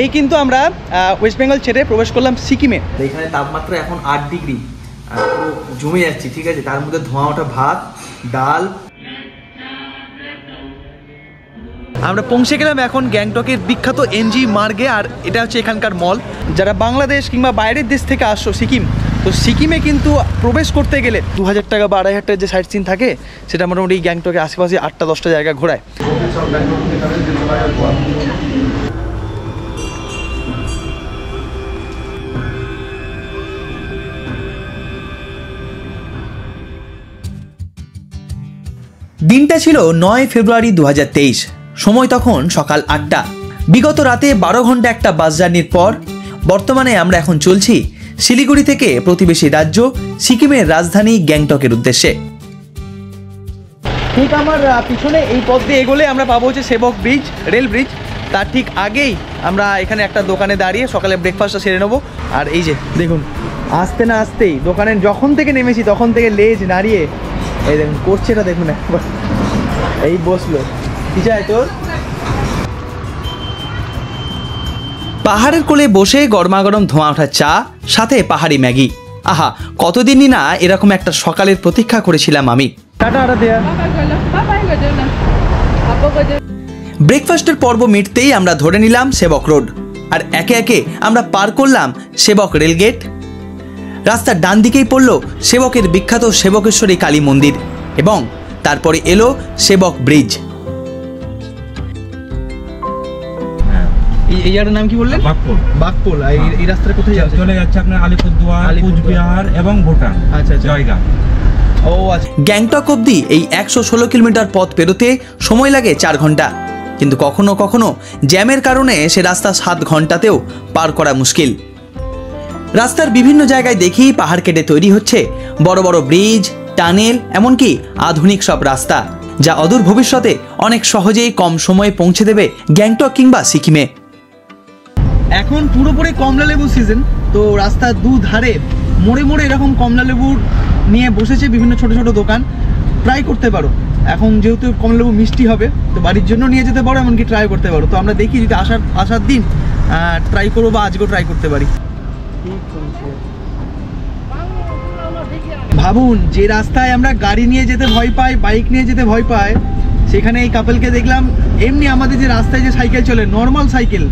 এই কিন্তু আমরা ওয়েস্ট বেঙ্গল ছেড়ে প্রবেশ করলাম সিকিমে। এখানে তাপমাত্রা এখন আট ডিগ্রি। জমে যাচ্ছে ঠিক আছে? তার মধ্যে ধোঁয়া ওঠা ভাত ডাল। আমরা পৌঁছে গেলাম এখন গ্যাংটকের বিখ্যাত এনজি মার্গে আর এটা হচ্ছে এখানকার মল। যারা বাংলাদেশ কিংবা বাইরের দেশ থেকে আসছো সিকিম তো সিকিমে কিন্তু প্রবেশ করতে গেলে দু হাজার টাকা বা আড়াই হাজার টাকার যে সাইট সিন থাকে সেটা মোটামুটি গ্যাংটকের আশেপাশে আটটা দশটা জায়গা ঘোরায়। দিনটা ছিল নয় ফেব্রুয়ারি দু হাজার তেইশ। সময় তখন সকাল আটটা। বিগত রাতে বারো ঘণ্টা একটা বাস জার্নির পর বর্তমানে আমরা এখন চলছি শিলিগুড়ি থেকে প্রতিবেশী রাজ্য, সিকিমের রাজধানী গ্যাংটকের উদ্দেশ্যে। ঠিক আমার পিছনে এই পথ দিয়ে এগোলে আমরা পাবো হচ্ছে সেবক ব্রিজ, রেল ব্রিজ। তার ঠিক আগেই আমরা এখানে একটা দোকানে দাঁড়িয়ে সকালে ব্রেকফাস্টটা সেরে নেব। আর এই যে, দেখুন, আসতে না আসতেই দোকানে যখন থেকে নেমেছি তখন থেকে লেজ নাড়িয়ে এই দেখুন করছে এটা দেখুন একবার। এই বসল। কি চাই তোর? পাহাড়ের কোলে বসে গরমাগরম ধোঁয়া ওঠা চা সাথে পাহাড়ি ম্যাগি। আহা কতদিনই না এরকম একটা সকালের প্রতীক্ষা করেছিলাম আমি? ব্রেকফাস্টের পর্ব মিটতেই আমরা ধরে নিলাম সেবক রোড। আর একে একে আমরা পার করলাম সেবক রেলগেট। রাস্তার ডান দিকেই পড়ল সেবকের বিখ্যাত সেবকেশ্বরী কালী মন্দির এবং তারপরে এলো সেবক ব্রিজ। এই এই নাম কি বললেন? বাগপুর বাগপোল এই- এই রাস্তাটা কোথায় যাচ্ছে? চলে যাচ্ছে আপনার আলিপুরদুয়ার আলিপুরদুয়ার। কুচবিহার এবং ভুটান। আচ্ছা, আচ্ছা। জয়গা ও আচ্ছা। গ্যাংটক অবধি এই একশো ষোলো কিলোমিটার পথ পেরোতে সময় লাগে চার ঘণ্টা। কিন্তু কখনো কখনো জ্যামের কারণে সে রাস্তা সাত ঘন্টাতেও পার করা মুশকিল। রাস্তার বিভিন্ন জায়গায় দেখি পাহাড় কেটে তৈরি হচ্ছে বড় বড় ব্রিজ, টানেল, এমনকি আধুনিক সব রাস্তা, যা অদূর ভবিষ্যতে অনেক সহজেই কম সময়ে পৌঁছে দেবে গ্যাংটক কিংবা সিকিমে। এখন পুরোপুরি কমলা লেবু সিজন তো রাস্তার দু ধারে মোড়ে মোড়ে এরকম কমলা লেবুর নিয়ে বসেছে বিভিন্ন ছোট ছোট দোকান। ট্রাই করতে পারো। এখন যেহেতু কমলা লেবু মিষ্টি হবে, তো বাড়ির জন্য নিয়ে যেতে পারো, এমনকি ট্রাই করতে পারো। তো আমরা দেখি যদি আসার আসার দিন ট্রাই করব বা আজকেও ট্রাই করতে পারি। ভাবুন যে রাস্তায় আমরা গাড়ি নিয়ে যেতে ভয় পাই বাইক নিয়ে যেতে ভয় পাই সেখানে এই কাপলকে দেখলাম এমনি আমাদের যে রাস্তায় যে সাইকেল চলে নর্মাল সাইকেল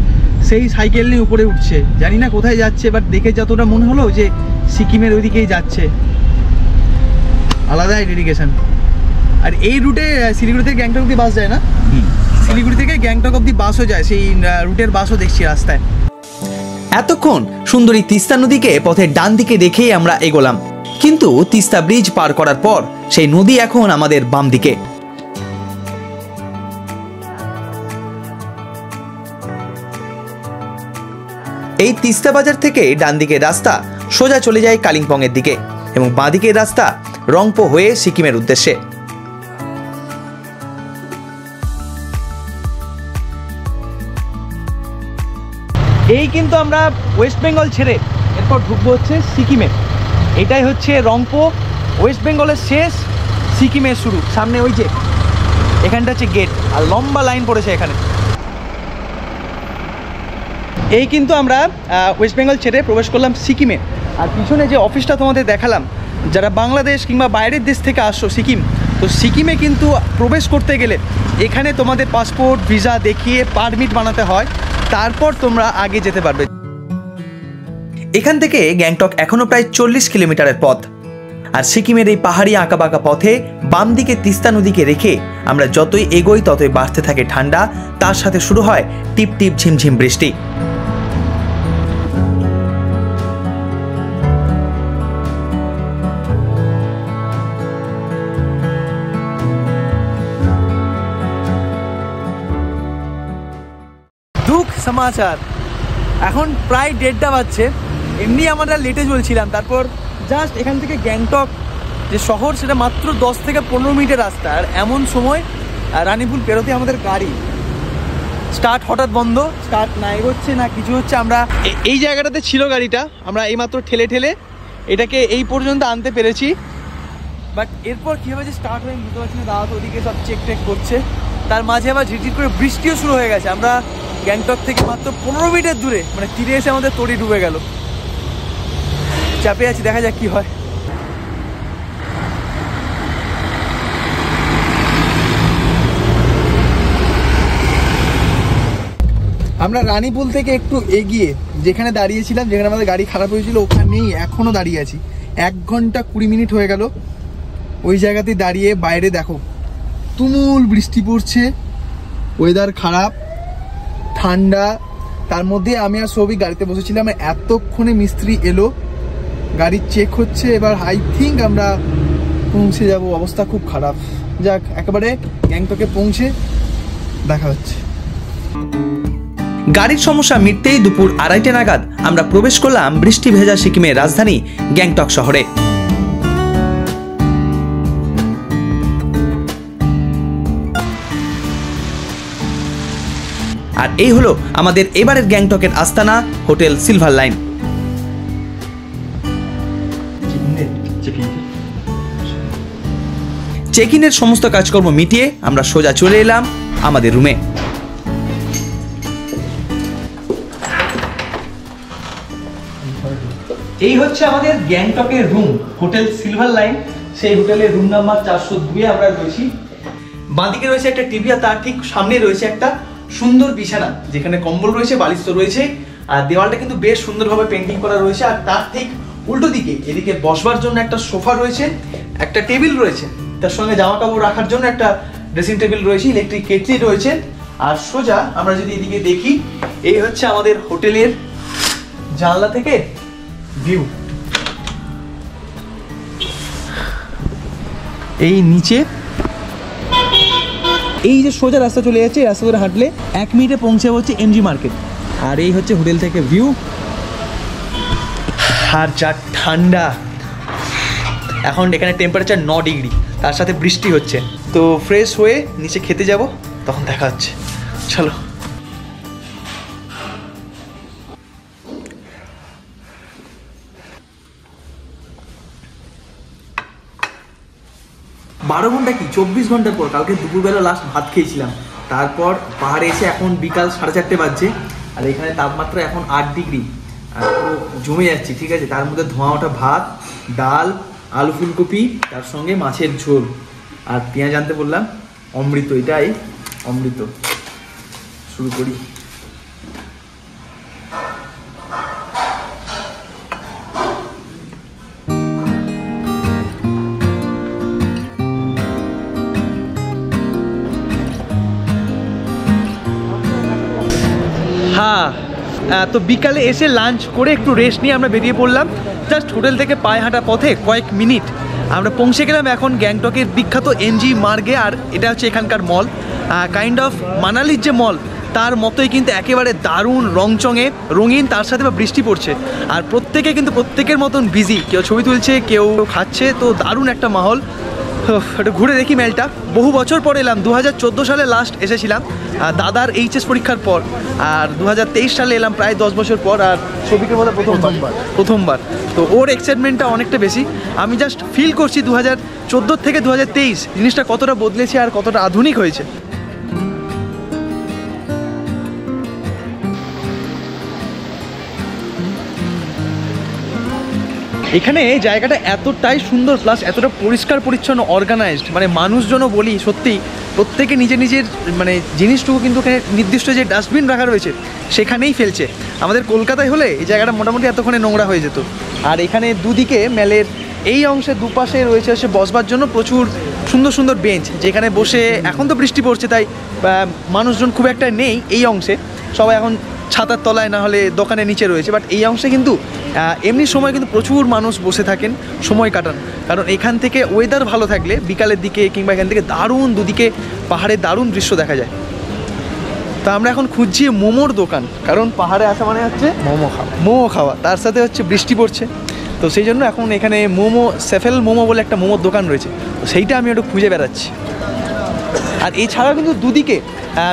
সেই সাইকেল নিয়ে উপরে উঠছে। জানি না কোথায় যাচ্ছে বাট দেখে যতটা মনে হলো যে সিকিমের ওইদিকেই যাচ্ছে। আলাদাই ডেডিকেশন আর এই রুটে শিলিগুড়ি থেকে গ্যাংটক অব্দি বাস যায় না? শিলিগুড়ি থেকে গ্যাংটক অব্দি বাসও যায় সেই রুটের বাসও দেখছি রাস্তায়। এতক্ষণ সুন্দরী তিস্তা নদীকে পথের ডান দিকে রেখেই আমরা এগোলাম। কিন্তু তিস্তা ব্রিজ পার করার পর সেই নদী এখন আমাদের বাম দিকে। এই তিস্তা বাজার থেকে ডান দিকের রাস্তা সোজা চলে যায় কালিম্পংয়ের দিকে এবং বাঁ দিকের রাস্তা রংপো হয়ে সিকিমের উদ্দেশ্যে। এই কিন্তু আমরা ওয়েস্ট বেঙ্গল ছেড়ে এরপর ঢুকবো হচ্ছে সিকিমে। এটাই হচ্ছে রংপো ওয়েস্ট বেঙ্গলের শেষ সিকিমের শুরু। সামনে ওই যে, এখানটা হচ্ছে গেট আর লম্বা লাইন পড়েছে এখানে। এই কিন্তু আমরা ওয়েস্ট বেঙ্গল ছেড়ে প্রবেশ করলাম সিকিমে। আর পিছনে যে অফিসটা তোমাদের দেখালাম, যারা বাংলাদেশ কিংবা বাইরের দেশ থেকে আসছো সিকিম, তো সিকিমে কিন্তু প্রবেশ করতে গেলে এখানে তোমাদের পাসপোর্ট ভিসা দেখিয়ে পারমিট বানাতে হয়। তারপর তোমরা আগে যেতে পারবে। এখান থেকে গ্যাংটক এখনও প্রায় চল্লিশ কিলোমিটারের পথ। আর সিকিমের এই পাহাড়ি আঁকাবাঁকা পথে বাম দিকে তিস্তা নদীকে রেখে আমরা যতই এগোই, ততই বাড়তে থাকে ঠান্ডা। তার সাথে শুরু হয় টিপ টিপ ঝিমঝিম বৃষ্টি। সমাচার। এখন প্রায় দেড়টা বাজছে। এমনি আমরা লেটে চলছিলাম। তারপর জাস্ট এখান থেকে গ্যাংটক যে শহর সেটা মাত্র দশ থেকে পনেরো মিনিটের রাস্তা। আর এমন সময় আহ, রানীপুল পেরোতে আমাদের গাড়ি স্টার্ট হঠাৎ বন্ধ। স্টার্ট না এগোচ্ছে না কিছু হচ্ছে আমরা এই জায়গাটাতে ছিল গাড়িটা। আমরা এইমাত্র ঠেলে ঠেলে এটাকে এই পর্যন্ত আনতে পেরেছি। বাট এরপর কীভাবে যে স্টার্ট হয়ে বুঝতে পারছি না দাদা তো ওদিকে সব চেক টেক করছে। তার মাঝে আবার ঝিরঝির করে বৃষ্টিও শুরু হয়ে গেছে। আমরা গ্যাংটক থেকে মাত্র পনেরো মিনিটের দূরে মানে তীরে এসে আমাদের তড়ি ডুবে গেল। চাপে আছি, দেখা যাক কি হয়। আমরা রানীপুল থেকে একটু এগিয়ে, যেখানে দাঁড়িয়েছিলাম, যেখানে আমাদের গাড়ি খারাপ হয়েছিল, ওখানেই এখনও দাঁড়িয়ে আছি। এক ঘণ্টা কুড়ি মিনিট হয়ে গেল। ওই জায়গাতেই দাঁড়িয়ে বাইরে দেখো, তুমুল বৃষ্টি পড়ছে ওয়েদার খারাপ, ঠান্ডা। তার মধ্যে আমি আর সবই গাড়িতে বসেছিলাম, এতক্ষণে মিস্ত্রি এলো। গাড়ি চেক হচ্ছে, এবার আই থিঙ্ক আমরা পৌঁছে যাব। অবস্থা খুব খারাপ। যাক, একেবারে গ্যাংটকে পৌঁছে দেখা হচ্ছে। গাড়ির সমস্যা মিটতেই দুপুর আড়াইটে নাগাদ আমরা প্রবেশ করলাম বৃষ্টি ভেজা সিকিমের রাজধানী গ্যাংটক শহরে। আর এই হলো আমাদের এবারের গ্যাংটকের আস্তানা হোটেল সিলভার লাইন। চেক ইনের সমস্ত কাজকর্ম মিটিয়ে আমরা সোজা চলে এলাম আমাদের রুমে এই হচ্ছে আমাদের গ্যাংটকের রুম হোটেল সিলভার লাইন সেই হোটেলের রুম নাম্বার চারশো দুয়ে আমরা রয়েছি। বাঁদিকে রয়েছে একটা টিভি আর তার ঠিক সামনে রয়েছে একটা সুন্দর বিছানা, যেখানে কম্বল রয়েছে, বালিশ রয়েছে, আর দেওয়ালটা কিন্তু বেশ সুন্দরভাবে পেন্টিং করা রয়েছে, আর তার ঠিক উল্টো দিকে এদিকে বসবার জন্য একটা সোফা রয়েছে, একটা টেবিল রয়েছে। তার সঙ্গে জামা কাপড় রাখার জন্য একটা ড্রেসিং টেবিল রয়েছে ইলেকট্রিক কেটলি রয়েছে। আর সোজা আমরা যদি এদিকে দেখি, এই হচ্ছে আমাদের হোটেলের জানলা থেকে ভিউ এই নিচে, এই যে সোজা রাস্তা চলে যাচ্ছে রাস্তা ধরে হাঁটলে এক মিনিটে পৌঁছে হচ্ছে এমজি মার্কেট আর এই হচ্ছে হোটেল থেকে ভিউ আর যা ঠান্ডা। এখন এখানে টেম্পারেচার ন ডিগ্রি তার সাথে বৃষ্টি হচ্ছে। তো ফ্রেশ হয়ে নিচে খেতে যাব, তখন দেখা হচ্ছে। চলো। বারো ঘণ্টা কি? চব্বিশ ঘণ্টার পর কালকে দুপুরবেলা লাস্ট ভাত খেয়েছিলাম। তারপর পাহাড়ে এসে এখন বিকাল সাড়ে চারটে বাজছে, আর এখানে তাপমাত্রা এখন আট ডিগ্রি। আর জমে যাচ্ছে, ঠিক আছে? তার মধ্যে ধোঁয়া ওঠা ভাত, ডাল আলু ফুলকপি, তার সঙ্গে মাছের ঝোল। আর পেঁয়াজ আনতে বললাম, অমৃত, এটাই অমৃত। শুরু করি। হ্যাঁ তো বিকালে এসে লাঞ্চ করে একটু রেস্ট নিয়ে আমরা বেরিয়ে পড়লাম। জাস্ট হোটেল থেকে পায়ে হাঁটা পথে কয়েক মিনিট। আমরা পৌঁছে গেলাম এখন গ্যাংটকের বিখ্যাত এনজি মার্গে, আর এটা হচ্ছে এখানকার মল। কাইন্ড অফ মানালির যে মল, তার মতোই কিন্তু একেবারে দারুণ রংচঙে, রঙিন, তার সাথে বা বৃষ্টি পড়ছে। আর প্রত্যেকে কিন্তু প্রত্যেকের মতন বিজি কেউ ছবি তুলছে, কেউ খাচ্ছে, তো দারুণ একটা মাহল। একটু ঘুরে দেখি মেলটা বহু বছর পর এলাম দু হাজার চোদ্দ সালে লাস্ট এসেছিলাম। দাদার এইচএস পরীক্ষার পর। আর দু হাজার তেইশ সালে এলাম প্রায় দশ বছর পর আর ছবিকে বলে প্রথমবার। প্রথমবার। তো ওর এক্সাইটমেন্টটা অনেকটা বেশি। আমি জাস্ট ফিল করছি দু হাজার থেকে দু হাজার তেইশ জিনিসটা কতটা বদলেছে আর কতটা আধুনিক হয়েছে। এখানে এই জায়গাটা এতটাই সুন্দর প্লাস এতটা পরিষ্কার, পরিচ্ছন্ন অর্গানাইজড মানে মানুষজনও বলি, সত্যি, প্রত্যেকে নিজের নিজের মানে জিনিসটুকু কিন্তু এখানে নির্দিষ্ট যে ডাস্টবিন রাখা রয়েছে, সেখানেই ফেলছে। আমাদের কলকাতায় হলে এই জায়গাটা মোটামুটি এতক্ষণে নোংরা হয়ে যেত। আর এখানে দুদিকে মেলের এই অংশে দুপাশে রয়েছে হচ্ছে বসবার জন্য প্রচুর সুন্দর সুন্দর বেঞ্চ যেখানে বসে এখন তো বৃষ্টি পড়ছে, তাই মানুষজন খুব একটা নেই এই অংশে। সবাই এখন ছাতার তলায় না হলে দোকানের নিচে রয়েছে বাট এই অংশে কিন্তু এমনি সময় কিন্তু প্রচুর মানুষ বসে থাকেন সময় কাটান। কারণ এখান থেকে ওয়েদার ভালো থাকলে বিকালের দিকে কিংবা এখান থেকে দারুণ দুদিকে পাহাড়ে দারুণ দৃশ্য দেখা যায়। তা আমরা এখন খুঁজছি মোমোর দোকান কারণ পাহাড়ে আসা মানে হচ্ছে মোমো খাওয়া। মোমো খাওয়া তার সাথে হচ্ছে বৃষ্টি পড়ছে। তো সেই জন্য এখন এখানে মোমো সেফেল মোমো বলে একটা মোমোর দোকান রয়েছে। তো সেইটা আমি একটু খুঁজে বেড়াচ্ছি। আর এছাড়াও কিন্তু দুদিকে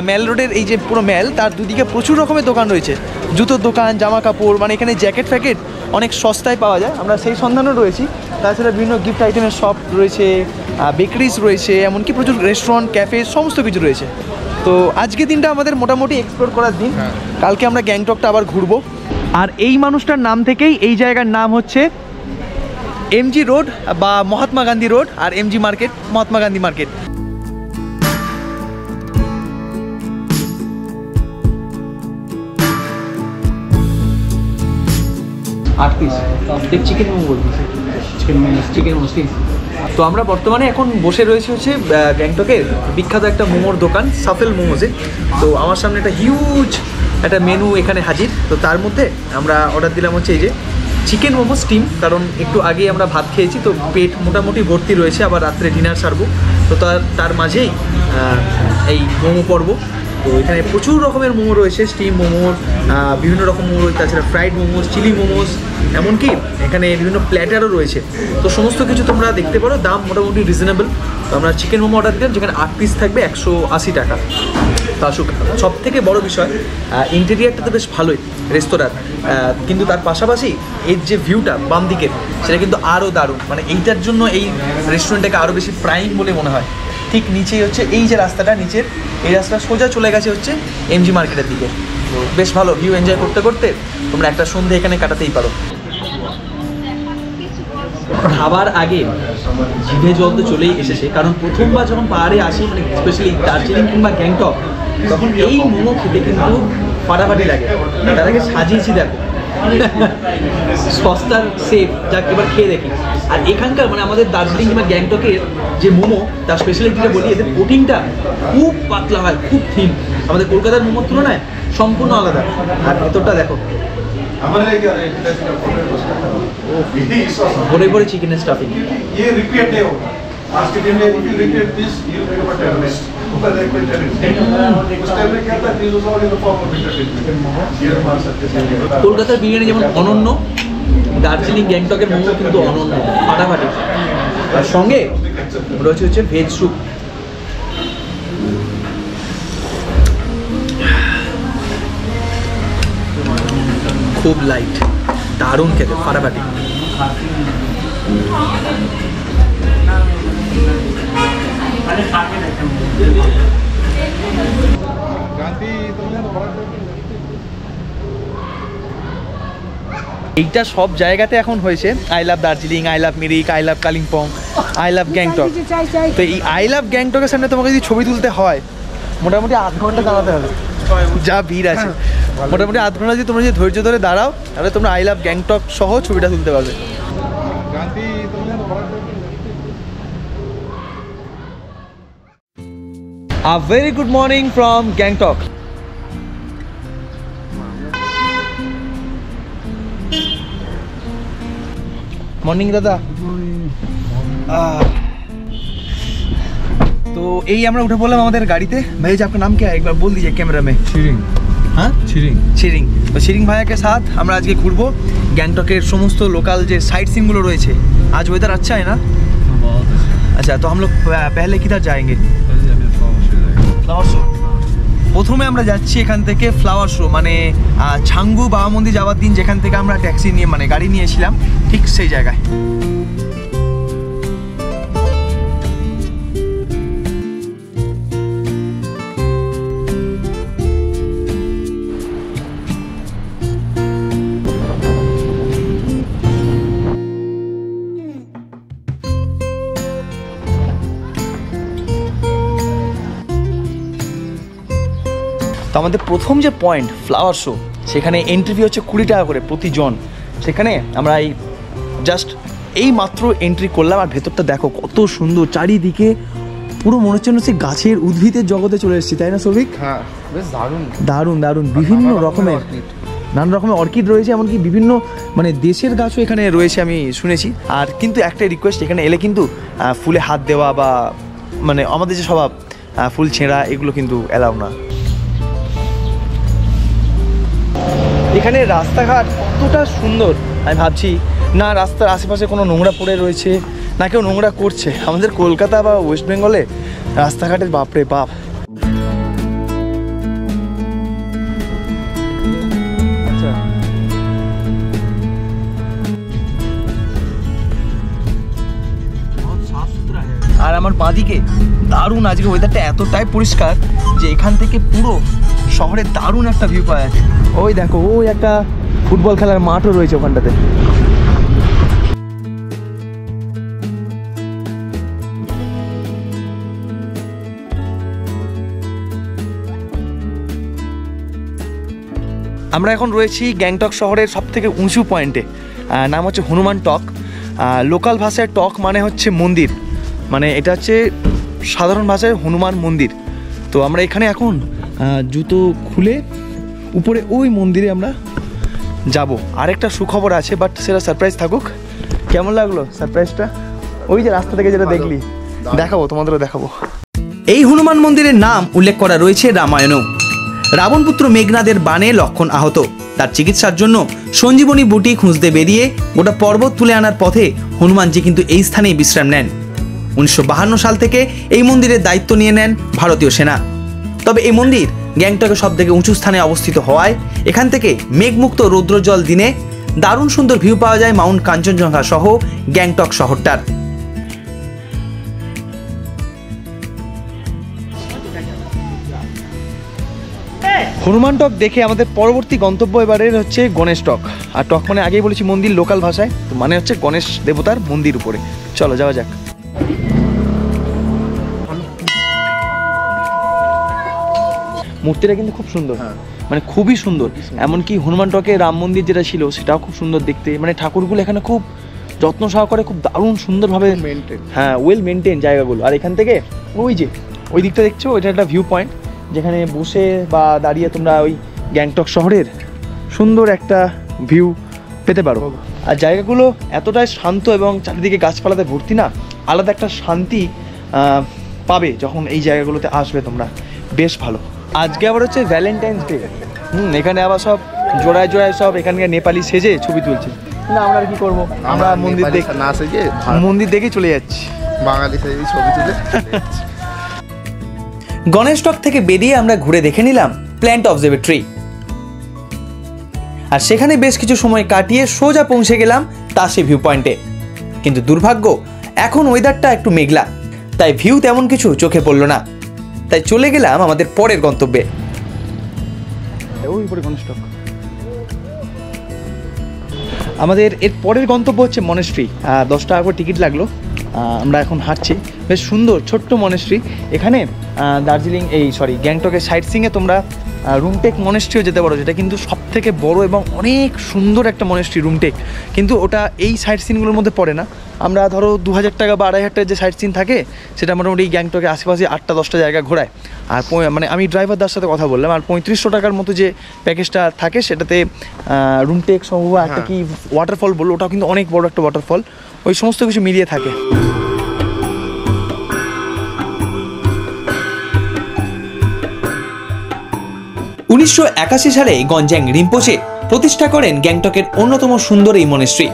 ম্যাল রোডের এই যে পুরো ম্যাল তার দুদিকে প্রচুর রকমের দোকান রয়েছে। জুতোর দোকান জামা কাপড় মানে এখানে জ্যাকেট ফ্যাকেট অনেক সস্তায় পাওয়া যায়। আমরা সেই সন্ধানও রয়েছি। তাছাড়া বিভিন্ন গিফট আইটেমের শপ রয়েছে বেকারিজ রয়েছে এমনকি প্রচুর রেস্টুরেন্ট ক্যাফে সমস্ত কিছু রয়েছে। তো আজকে দিনটা আমাদের মোটামুটি এক্সপ্লোর করার দিন। কালকে আমরা গ্যাংটকটা আবার ঘুরবো। আর এই মানুষটার নাম থেকেই এই জায়গার নাম হচ্ছে এমজি রোড বা মহাত্মা গান্ধী রোড আর MG market Mahatma Gandhi market আট পিস চিকেন মোমো বলবি চিকেন মোমো চিকেন মোমো তো আমরা বর্তমানে এখন বসে রয়েছে হচ্ছে গ্যাংটকের বিখ্যাত একটা মোমোর দোকান সাফেল মোমোজে। তো আমার সামনে একটা হিউজ একটা মেনু এখানে হাজির। তো তার মধ্যে আমরা অর্ডার দিলাম হচ্ছে এই যে চিকেন মোমো স্টিম কারণ একটু আগে আমরা ভাত খেয়েছি তো পেট মোটামুটি ভর্তি রয়েছে। আবার রাত্রে ডিনার সারবো। তো তার তার মাঝেই এই মোমো পর্ব। তো এখানে প্রচুর রকমের মোমো রয়েছে। স্টিম মোমোস বিভিন্ন রকম মোমো রয়েছে। তাছাড়া ফ্রাইড মোমোস চিলি মোমোস এমনকি এখানে বিভিন্ন প্ল্যাটারও রয়েছে। তো সমস্ত কিছু তোমরা দেখতে পারো, দাম মোটামুটি রিজনেবল তো আমরা চিকেন মোমো অর্ডার দিলাম, যেখানে আট পিস থাকবে একশো আশি টাকা। তো আসুক সব থেকে বড় বিষয় ইন্টেরিয়ারটা তো বেশ ভালোই, রেস্তোরাঁর। কিন্তু তার পাশাপাশি এর যে ভিউটা বাম দিকের সেটা কিন্তু আরও দারুণ। মানে এইটার জন্য এই রেস্টুরেন্টটাকে আরও বেশি প্রাইম বলে মনে হয়। ঠিক নিচেই হচ্ছে এই যে রাস্তাটা, নিচের, এই রাস্তা সোজা চলে গেছে হচ্ছে এমজি মার্কেটের দিকে। বেশ ভালো ভিউ এনজয় করতে করতে তোমরা একটা সন্ধে এখানে কাটাতেই পারো। খাবার আগে জিভে জল তো চলেই এসেছে। কারণ প্রথমবার যখন পাহাড়ে আসি মানে স্পেশালি দার্জিলিং কিংবা গ্যাংটক, তখন এই মোমো খেতে কিন্তু ফাটাফাটি লাগে। তার আগে সাজিয়েছি দেখো। সস্তার সেফ যাক এবার খেয়ে দেখি। আর এখানকার মানে আমাদের দার্জিলিং কিংবা গ্যাংটকের যে মোমো, তার স্পেশালিটিটা বলি, এদের কোটিংটা খুব পাতলা হয়, খুব থিন আমাদের কলকাতার মোমোর তুলনায় সম্পূর্ণ আলাদা। আর ভেতরটা দেখো। ভরে ভরে চিকেনের স্টাফিং ये रिपीट नहीं होगा आज के दिन में if you repeat this you become a terrorist ऊपर देख कोई terrorist उस टाइम में क्या था this was all in the form of entertainment ये मार सकते थे কলকাতার বিরিয়ানি যেমন অনন্য দার্জিলিং গ্যাংটকের মোমো কিন্তু অনন্য ফাটাফাটি আর সঙ্গে রয়েছে হচ্ছে ভেজ স্যুপ খুব লাইট দারুণ খেতে ফাটাফাটি। এইটা সব জায়গাতে এখন হয়েছে। I love Darjeeling I love Mirik I love Kalimpong I love Gangtok তো এই আই লাভ গ্যাংটকের সামনে তোমাকে যদি ছবি তুলতে হয় মোটামুটি আধ ঘণ্টা দাঁড়াতে হবে। যা ভিড় আছে। মোটামুটি আধ ঘণ্টা যদি তোমরা যদি ধৈর্য ধরে দাঁড়াও তাহলে তোমরা আই লাভ গ্যাংটক সহ ছবিটা তুলতে পারবে। A very good morning from Gangtok. Morning দাদা। আহ, तो यही আমরা উঠে পড়লাম আমাদের গাড়িতে ভাই जी आपका नाम क्या है एक बार बोल दीजिए कैमरा में ছিরিং हाँ ছিরিং শিরিং তো শিরিং ভাইয়াকে সাথ আমরা আজকে ঘুরবো গ্যাংটকের সমস্ত লোকাল যে সাইট সিনগুলো রয়েছে आज वेदर अच्छा है ना अच्छा तो हम लोग प- पहले किधर जाएंगे ফ্লাওয়ার শো প্রথমে আমরা যাচ্ছি এখান থেকে ফ্লাওয়ার শো মানে আহ, ছাঙ্গু বাবা মন্দির যাওয়ার দিন যেখান থেকে আমরা ট্যাক্সি নিয়ে মানে গাড়ি নিয়েছিলাম ঠিক সেই জায়গায় আমাদের প্রথম যে পয়েন্ট ফ্লাওয়ার শো সেখানে এন্ট্রি ফি হচ্ছে কুড়ি টাকা করে প্রতিজন। সেখানে আমরা এই জাস্ট এই মাত্র এন্ট্রি করলাম আর ভেতরটা দেখো কত সুন্দর চারিদিকে পুরো মনে হচ্ছে যেন সে গাছের উদ্ভিদের জগতে চলে এসেছি তাই না সৌভিক? হ্যাঁ বেশ দারুণ। দারুণ দারুণ বিভিন্ন রকমের নানা রকমের অর্কিড রয়েছে এমনকি বিভিন্ন মানে দেশের গাছও এখানে রয়েছে আমি শুনেছি। আর কিন্তু একটা রিকোয়েস্ট এখানে এলে কিন্তু ফুলে হাত দেওয়া বা মানে আমাদের যে স্বভাব ফুল ছেঁড়া এগুলো কিন্তু অ্যালাউ না। এখানে রাস্তাঘাট কতটা সুন্দর? আমি ভাবছি না রাস্তার আশেপাশে কোনো নোংরা পড়ে রয়েছে না কেউ নোংরা করছে। আমাদের কলকাতা বা ওয়েস্ট বেঙ্গলে রাস্তাঘাটের বাপরে বাপ। আচ্ছা। আর বাদিকে দারুণ আজকে ওয়েদারটা এতটাই পরিষ্কার যে এখান থেকে পুরো শহরের দারুণ একটা ভিউ পাওয়া যাচ্ছে। ওই দেখো, ওই একটা ফুটবল খেলার মাঠও রয়েছে ওখানটাতে। আমরা এখন রয়েছি গ্যাংটক শহরের সব থেকে উঁচু পয়েন্টে নাম হচ্ছে হনুমান টক। লোকাল ভাষায় টক মানে হচ্ছে মন্দির। মানে এটা হচ্ছে সাধারণ ভাষায় হনুমান মন্দির। তো আমরা এখানে এখন জুতো খুলে উপরে ওই মন্দিরে আমরা যাব। আরেকটা সুখবর আছে বাট সেটা সারপ্রাইজ থাকুক। কেমন লাগল সারপ্রাইজটা ওই যে রাস্তা থেকে যেটা দেখলি। দেখাবো তোমাদেরও দেখাবো। এই হনুমান মন্দিরের নাম উল্লেখ করা রয়েছে রামায়ণেও। রাবণপুত্র মেঘনাদের বানে লক্ষণ আহত। তার চিকিৎসার জন্য সঞ্জীবনী বুটি খুঁজতে বেরিয়ে গোটা পর্বত তুলে আনার পথে হনুমানজি কিন্তু এই স্থানেই বিশ্রাম নেন। উনিশশো বাহান্ন সাল থেকে এই মন্দিরের দায়িত্ব নিয়ে নেন ভারতীয় সেনা। তবে এই মন্দির গ্যাংটকের সব থেকে উঁচু স্থানে অবস্থিত হওয়ায় এখান থেকে মেঘমুক্ত রৌদ্রজল দিনে দারুণ সুন্দর ভিউ পাওয়া যায় মাউন্ট কাঞ্চনজঙ্ঘা সহ গ্যাংটক শহরটার। হনুমান টক দেখে আমাদের পরবর্তী গন্তব্য এবারের হচ্ছে গণেশ টক। আর টক মানে আগেই বলেছি মন্দির লোকাল ভাষায়, তো মানে হচ্ছে গণেশ দেবতার মন্দির উপরে। চলো, যাওয়া যাক। মূর্তিটা কিন্তু খুব সুন্দর। মানে খুবই সুন্দর। এমনকি হনুমান টকে রাম মন্দির যেটা ছিল সেটাও খুব সুন্দর দেখতে। মানে ঠাকুরগুলো এখানে খুব যত্ন সহকারে খুব দারুণ সুন্দরভাবে হ্যাঁ ওয়েল মেনটেন জায়গাগুলো। আর এখান থেকে ওই যে ওই দিকটা দেখছ? ওইটা একটা ভিউ পয়েন্ট যেখানে বসে বা দাঁড়িয়ে তোমরা ওই গ্যাংটক শহরের সুন্দর একটা ভিউ পেতে পারো। আর জায়গাগুলো এতটাই শান্ত এবং চারিদিকে গাছপালাতে ভর্তি না আলাদা একটা শান্তি পাবে যখন এই জায়গাগুলোতে আসবে তোমরা। বেশ ভালো। আজকে আবার হচ্ছে ভ্যালেন্টাইন্স ডে হুম এখানে আবার সব জোড়ায় জোড়ায় সব এখানকার নেপালি সেজে ছবি তুলছে। না আমরা আর কি করব? আমরা মন্দির দেখে না সেজে মন্দির দেখে চলে যাচ্ছি। বাঙালি সেজে ছবি তুলে গণেশ টক থেকে বেরিয়ে আমরা ঘুরে দেখে নিলাম প্ল্যান্ট অবজারভেটরি আর সেখানে বেশ কিছু সময় কাটিয়ে সোজা পৌঁছে গেলাম তাসে ভিউ পয়েন্টে কিন্তু দুর্ভাগ্য এখন ওয়েদারটা একটু মেঘলা। তাই ভিউ তেমন কিছু চোখে পড়ল না। তাই চলে গেলাম আমাদের পরের গন্তব্যে। আমাদের এর পরের গন্তব্য হচ্ছে মনেস্ট্রি দশ টাকা করে টিকিট লাগল। আমরা এখন হাঁটছি। বেশ সুন্দর, ছোট্ট মনেস্ট্রি এখানে দার্জিলিং এই সরি গ্যাংটকের সাইট সিংয়ে তোমরা রুমটেক মনেস্ট্রিও যেতে পারো, যেটা কিন্তু সব থেকে বড় এবং অনেক সুন্দর একটা মনেস্ট্রি রুমটেক। কিন্তু ওটা এই সাইট সিনগুলোর মধ্যে পড়ে না। আমরা ধরো দু হাজার টাকা বা আড়াই হাজার টাকার যে সাইট সিন থাকে সেটা মোটামুটি গ্যাংটকে আশেপাশে আটটা দশটা জায়গা ঘোরায়। আর মানে আমি ড্রাইভারদার সাথে কথা বললাম আর পঁয়ত্রিশশো টাকার মতো যে প্যাকেজটা থাকে সেটাতে রুমটেক সম্ভব একটা কি ওয়াটারফল বলল ওটাও কিন্তু অনেক বড় একটা ওয়াটারফল ওই সমস্ত কিছু মিলিয়ে থাকে। উনিশশো একাশি সালে গঞ্জ্যাং রিম্পোচে প্রতিষ্ঠা করেন গ্যাংটকের অন্যতম সুন্দর এই মনেস্ট্রি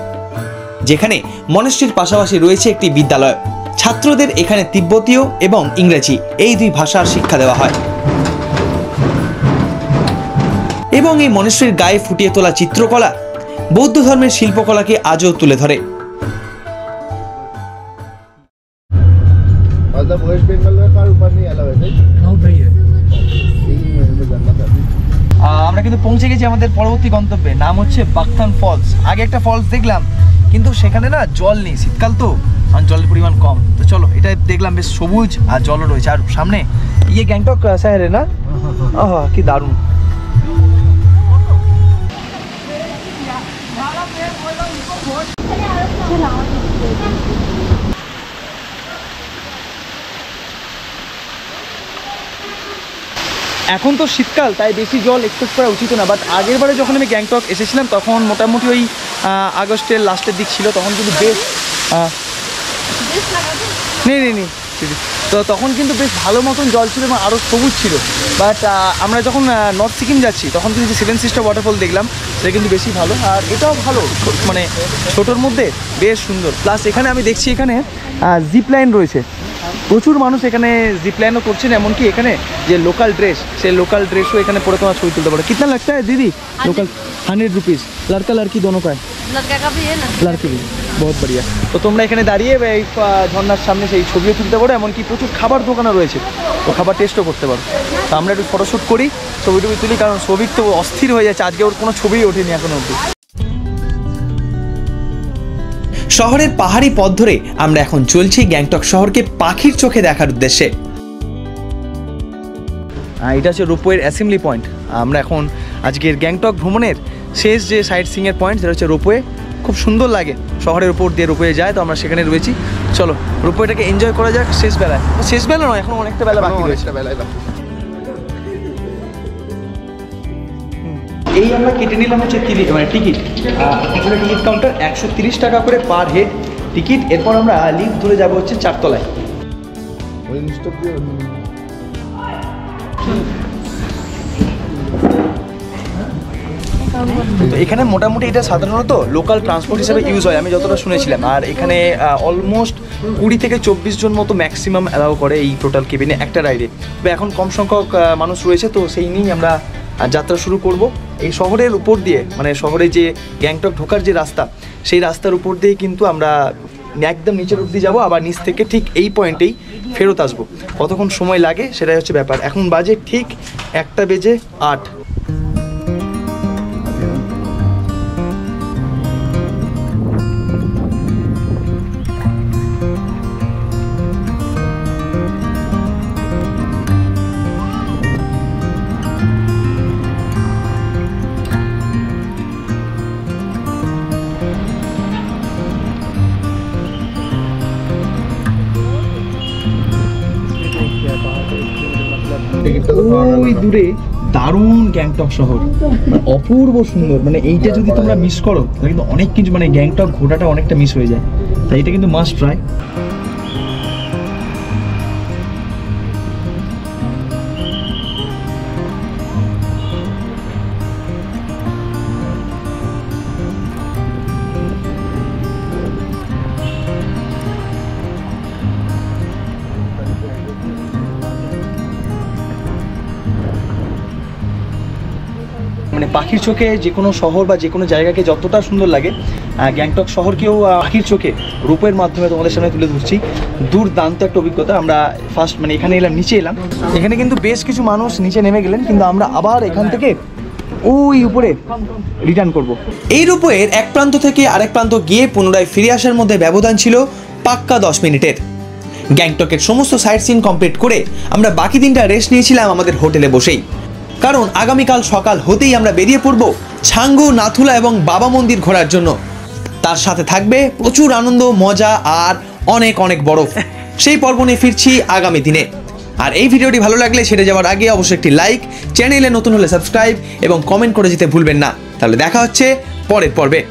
যেখানে মনেস্ট্রির পাশাপাশি রয়েছে একটি বিদ্যালয়। ছাত্রদের এখানে তিব্বতীয় এবং ইংরেজি এই দুই ভাষার শিক্ষা দেওয়া হয়। এবং এই মনেশ্বরীর গায়ে ফুটিয়ে তোলা চিত্রকলা বৌদ্ধ ধর্মের শিল্পকলাকে আজও তুলে ধরে। আচ্ছা, আমরা কিন্তু পৌঁছে গেছি আমাদের পরবর্তী গন্তব্যে। নাম হচ্ছে বাক্তান ফলস। আগে একটা ফলস দেখলাম কিন্তু সেখানে না জল নেই শীতকাল তো আর জলের পরিমাণ কম। তো চলো এটা দেখলাম বেশ সবুজ আর জলও রয়েছে। আর সামনে ইয়ে গ্যাংটক শহরে না? কি দারুণ। এখন তো শীতকাল, তাই বেশি জল এক্সপেক্ট করা উচিত না। বাট আগের বারে যখন আমি গ্যাংটক এসেছিলাম, তখন মোটামুটি ওই আগস্টের লাস্টের দিক ছিল তখন কিন্তু বেশ আহ, নেই নেই নেই তো তখন কিন্তু বেশ ভালো মতন জল ছিল এবং আরও সবুজ ছিল। বাট আমরা যখন নর্থ সিকিম যাচ্ছি তখন কিন্তু যে সেভেন সিস্টার ওয়াটারফল দেখলাম সেটা কিন্তু বেশি ভালো। আর এটাও ভালো মানে ছোটোর মধ্যে বেশ সুন্দর। প্লাস এখানে আমি দেখছি এখানে জিপ লাইন রয়েছে। প্রচুর মানুষ এখানে জিপ্ল্যানও করছেন এমনকি এখানে যে লোকাল ড্রেস সেই লোকাল ড্রেসও এখানে পরে তোমার ছবি তুলতে পারো। কিতনা লাগতে হয় দিদি লোকাল হান্ড্রেড রুপিস লড়কা লড়কি দোনো का লড়কি বহুত বড়িয়া। তো তোমরা এখানে দাঁড়িয়ে এই ঝর্নার সামনে সেই ছবিও তুলতে পারো এমনকি প্রচুর খাবার দোকানও রয়েছে। তো খাবার টেস্টও করতে পারো। তো আমরা একটু ফটোশ্যুট করি ছবি টবি তুলি কারণ ছবি তো অস্থির হয়ে যাচ্ছে। আজকে ওর কোনো ছবিই ওঠেনি এখনও অবধি। শহরের পাহাড়ি পথ ধরে আমরা এখন চলছি গ্যাংটক শহরকে পাখির চোখে দেখার উদ্দেশ্যে। এটা হচ্ছে রোপওয়ের অ্যাসেম্বলি পয়েন্ট। আমরা এখন আজকের গ্যাংটক ভ্রমণের শেষ যে সাইট সিংয়ের পয়েন্ট সেটা হচ্ছে রোপওয়ে খুব সুন্দর লাগে শহরের উপর দিয়ে রোপওয়ে যায় তো আমরা সেখানে রয়েছি। চলো রোপওয়েটাকে এনজয় করা যাক শেষ বেলায় শেষ বেলা নয় এখন অনেকটা বেলা বাকি রয়েছে। এই আমরা কেটে নিলাম হচ্ছে মানে টিকিট এখানে টিকিট কাউন্টার একশো টাকা করে পার হেড টিকিট এরপর আমরা লিফট ধরে যাব হচ্ছে চারতলায়। তো এখানে মোটামুটি এটা সাধারণত লোকাল ট্রান্সপোর্ট হিসেবে ইউজ হয় আমি যতটা শুনেছিলাম। আর এখানে অলমোস্ট কুড়ি থেকে চব্বিশ জন মতো ম্যাক্সিমাম অ্যালাউ করে এই টোটাল কেবিনে একটা রাইডে তবে এখন কম সংখ্যক মানুষ রয়েছে তো সেই নিয়েই আমরা যাত্রা শুরু করব এই শহরের উপর দিয়ে মানে শহরে যে গ্যাংটক ঢোকার যে রাস্তা, সেই রাস্তার উপর দিয়ে কিন্তু আমরা একদম নিচের অব্দি যাব, আবার নিচ থেকে ঠিক এই পয়েন্টেই ফেরত আসব। কতক্ষণ সময় লাগে সেটাই হচ্ছে ব্যাপার। এখন বাজে ঠিক একটা বেজে আট। ওই দূরে দারুণ গ্যাংটক শহর। মানে অপূর্ব সুন্দর। মানে এইটা যদি তোমরা মিস করো তাহলে কিন্তু অনেক কিছু মানে গ্যাংটক ঘোরাটা অনেকটা মিস হয়ে যায়। তাই এটা কিন্তু মাস্ট ট্রাই পাখির চোখে যে কোনো শহর বা যে কোনো জায়গাকে যতটা সুন্দর লাগে গ্যাংটক শহরকেও পাখির চোখে রূপের মাধ্যমে তোমাদের সামনে তুলে ধরছি। দুর্দান্ত একটা অভিজ্ঞতা, আমরা ফার্স্ট মানে এখানে এলাম, নিচে এলাম। এখানে কিন্তু বেশ কিছু মানুষ নিচে নেমে গেলেন, কিন্তু আমরা আবার এখান থেকে ওই উপরে রিটার্ন করব। এই রূপের এক প্রান্ত থেকে আরেক প্রান্ত গিয়ে পুনরায় ফিরে আসার মধ্যে ব্যবধান ছিল পাক্কা দশ মিনিটের। গ্যাংটকের সমস্ত সাইট সিন কমপ্লিট করে আমরা বাকি দিনটা রেস্ট নিয়েছিলাম আমাদের হোটেলে বসেই। কারণ আগামীকাল সকাল হতেই আমরা বেরিয়ে পড়ব ছাঙ্গু, নাথুলা এবং বাবা মন্দির ঘোরার জন্য। তার সাথে থাকবে প্রচুর আনন্দ, মজা আর অনেক অনেক বরফ। সেই পর্ব নিয়ে ফিরছি আগামী দিনে। আর এই ভিডিওটি ভালো লাগলে সেটে যাওয়ার আগে অবশ্যই একটি লাইক, চ্যানেলে নতুন হলে সাবস্ক্রাইব এবং কমেন্ট করে যেতে ভুলবেন না। তাহলে দেখা হচ্ছে পরের পর্বে।